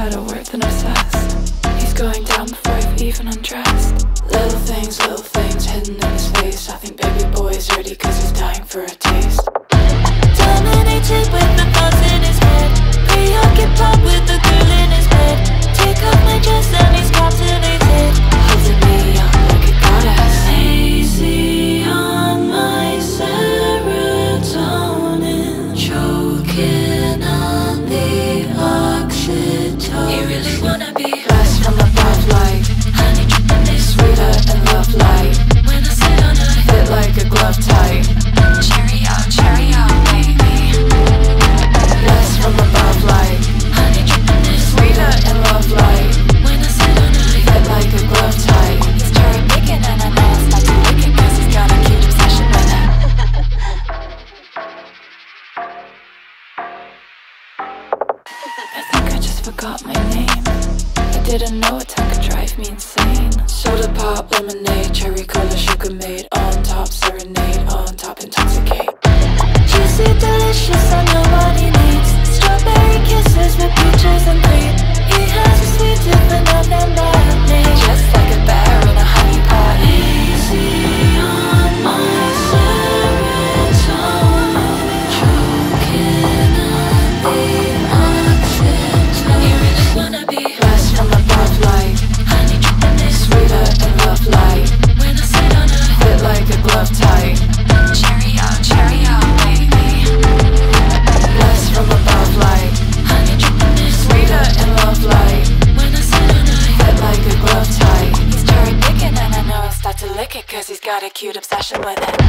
better word than obsessed He's going down before I've even undressed. Little things, little things hidden in his face. I think baby boy's is cause he's dying for a wanna be forgot my name. I didn't know a tech could drive me insane. Soda pop, lemonade, cherry cola, sugar made got a cute obsession with it.